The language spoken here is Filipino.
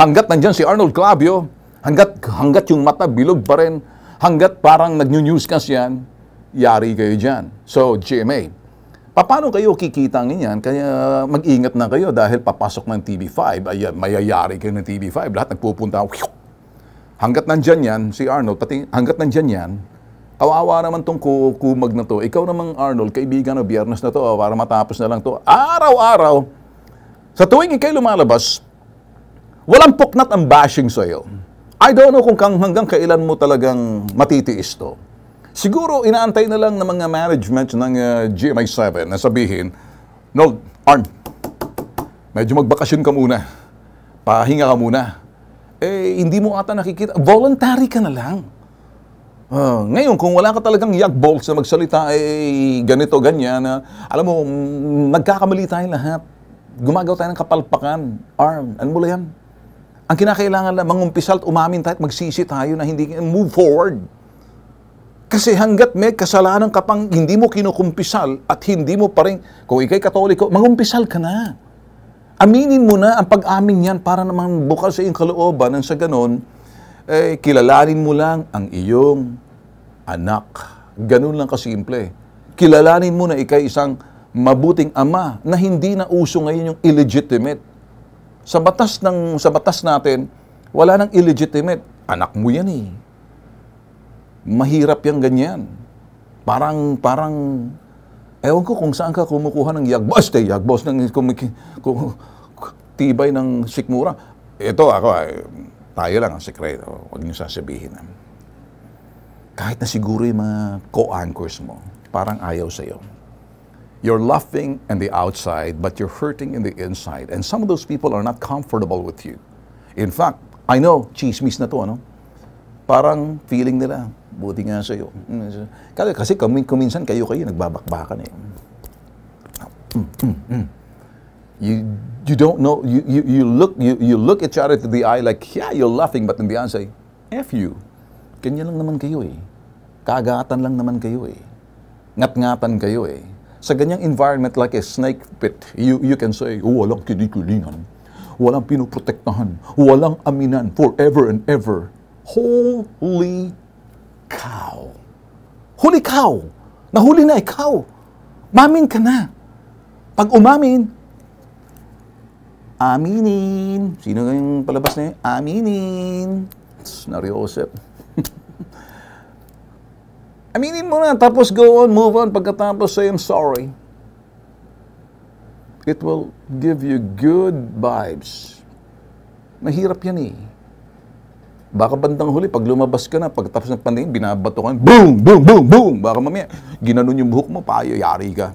hanggat nandyan si Arnold Clavio, hanggat, hanggat yung mata bilog pa rin, hanggat parang nag-newscast yan, yari kayo dyan. So, GMA, paano kayo kikita niyan? Kaya mag-ingat na kayo dahil papasok ng TV5, ayan, mayayari kayo ng TV5, lahat nagpupunta, hanggat nandyan yan, si Arnold, pati hanggat nandyan yan, kawawa naman tong ku- kumag na to. Ikaw namang Arnold, kaibigan na biyernes na to, para matapos na lang to. Araw-araw, sa tuwing ikay lumalabas, walang puknat ang bashing sa'yo. I don't know kung kang hanggang kailan mo talagang matitiis to. Siguro inaantay na lang ng mga management ng uh, GMA7 na sabihin, Nold, Arn, medyo magbakasyon ka muna. Pahinga ka muna. Eh, hindi mo ata nakikita. Voluntary ka na lang. Ah, ngayon, kung wala ka talagang yak balls na magsalita, eh, ganito, ganyan, na, alam mo, mm, nagkakamali tayo lahat. Gumagawa tayo ng kapalpakan. Arm, ano mo yan? Ang kinakailangan lang, mangumpisal at umamin tayo at magsisi tayo na hindi, move forward. Kasi hanggat may kasalanan ka pang hindi mo kinukumpisal at hindi mo pa rin, kung ikay katoliko, mangumpisal ka na. Aminin mo na ang pag-amin yan para naman bukal sa iyong kalooban nang sa ganon, eh, kilalanin mo lang ang iyong anak. Ganun lang kasimple. Kilalanin mo na ikay isang mabuting ama na hindi na uso ngayon yung illegitimate. Sa batas ng sa batas natin, wala nang illegitimate. Anak mo yan eh. Mahirap yung ganyan. Parang parang ewan ko kung saan ka kumukuha ng yagbos, eh, yagbos ng kumiki, kum, tibay ng sikmura. Ito ako ay tayo lang ang sekreto. Huwag niyo sasabihin. ah. Kahit na siguro yung mga co-anchors mo, parang ayaw sa'yo. You're laughing in the outside, but you're hurting in the inside. And some of those people are not comfortable with you. In fact, I know, chismis na to, ano? Parang feeling nila, buti nga sa'yo. Mm, Kasi, kasi kami, kuminsan kayo-kayo nagbabakbakan eh. Mm, mm. You, you don't know, you, you, you, look, you, you look each other to the eye like, yeah, you're laughing, but in the say, F you. Ganyan lang naman kayo eh. Kagatan lang naman kayo eh. Ngat-ngatan kayo eh. Sa ganyang environment like a snake pit, you, you can say, oh, walang kinikulingan, walang pinoprotektahan, walang aminan forever and ever. Holy cow. Huli cow. Nahuli na ikaw. Mamin ka na. Pag umamin, aminin. Sino yung palabas na yun? Aminin. Tss, Nariosep. Aminin mo na, tapos go on, move on. Pagkatapos say, I'm sorry. It will give you good vibes. Mahirap yan eh. Baka bandang huli, pag lumabas ka na, pagkatapos ng pandemya, binabato ka, boom, boom, boom, boom. Baka mamaya, ginanon yung buhok mo, payo, yari ka.